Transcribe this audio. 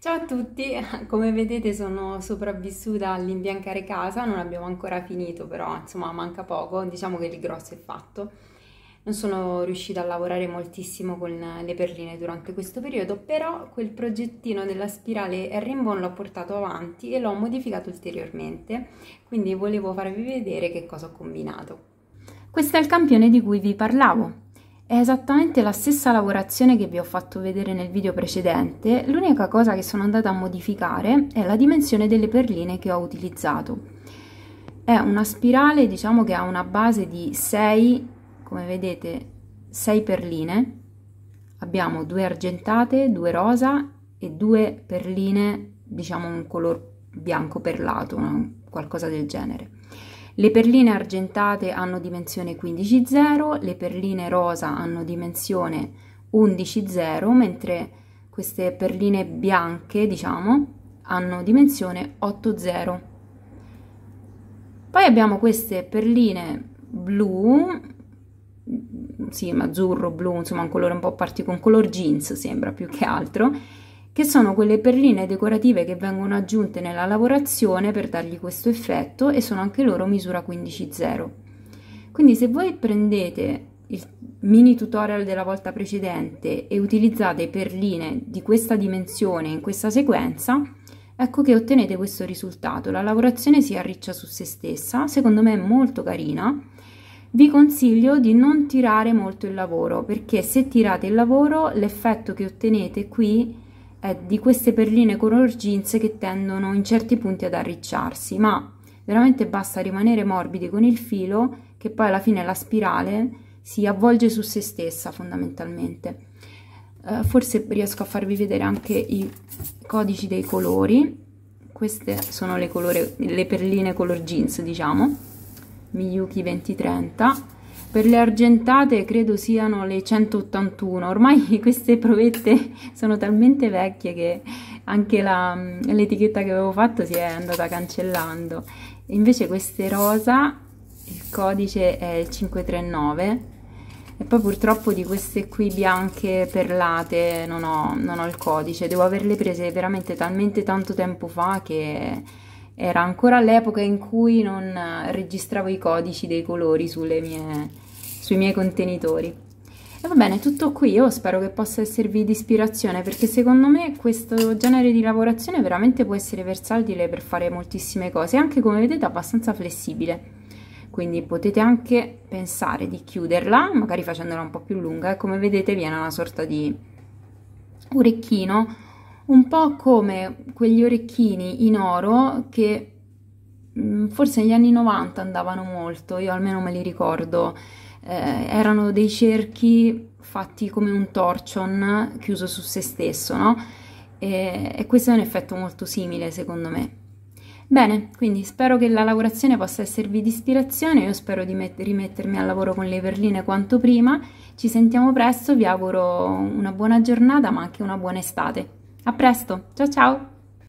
Ciao a tutti, come vedete sono sopravvissuta all'imbiancare casa, non abbiamo ancora finito però insomma manca poco, diciamo che il grosso è fatto. Non sono riuscita a lavorare moltissimo con le perline durante questo periodo, però quel progettino della spirale herringbone l'ho portato avanti e l'ho modificato ulteriormente, quindi volevo farvi vedere che cosa ho combinato. Questo è il campione di cui vi parlavo, è esattamente la stessa lavorazione che vi ho fatto vedere nel video precedente, l'unica cosa che sono andata a modificare è la dimensione delle perline che ho utilizzato. È una spirale, diciamo che ha una base di 6, come vedete, 6 perline. Abbiamo due argentate, due rosa e due perline, diciamo un color bianco perlato, qualcosa del genere. Le perline argentate hanno dimensione 15,0, le perline rosa hanno dimensione 11,0, mentre queste perline bianche, diciamo, hanno dimensione 8,0. Poi abbiamo queste perline blu, sì, azzurro, blu, insomma un colore un po' particolare, un color jeans sembra più che altro, che sono quelle perline decorative che vengono aggiunte nella lavorazione per dargli questo effetto e sono anche loro misura 15-0. Quindi se voi prendete il mini tutorial della volta precedente e utilizzate perline di questa dimensione in questa sequenza, ecco che ottenete questo risultato. La lavorazione si arriccia su se stessa, secondo me è molto carina. Vi consiglio di non tirare molto il lavoro perché se tirate il lavoro l'effetto che ottenete qui è di queste perline color jeans che tendono in certi punti ad arricciarsi, ma veramente basta rimanere morbidi con il filo che poi alla fine la spirale si avvolge su se stessa fondamentalmente. Uh, forse riesco a farvi vedere anche i codici dei colori. Queste sono le, colore, le perline color jeans, diciamo, Miyuki 2030 per le argentate credo siano le 181, ormai queste provette sono talmente vecchie che anche l'etichetta che avevo fatto si è andata cancellando. Invece queste rosa, il codice è il 539 e poi purtroppo di queste qui bianche perlate non ho, non ho il codice, devo averle prese veramente talmente tanto tempo fa che era ancora l'epoca in cui non registravo i codici dei colori mie, sui miei contenitori. E va bene, tutto qui, io spero che possa esservi di ispirazione perché secondo me questo genere di lavorazione veramente può essere versatile per fare moltissime cose, anche come vedete abbastanza flessibile. Quindi potete anche pensare di chiuderla, magari facendola un po' più lunga e come vedete viene una sorta di orecchino un po' come quegli orecchini in oro che mm, forse negli anni 90 andavano molto, io almeno me li ricordo, eh, erano dei cerchi fatti come un torchon chiuso su se stesso, no? E, e questo è un effetto molto simile secondo me. Bene, quindi spero che la lavorazione possa esservi di ispirazione, io spero di rimettermi al lavoro con le perline quanto prima, ci sentiamo presto, vi auguro una buona giornata ma anche una buona estate. A presto, ciao ciao!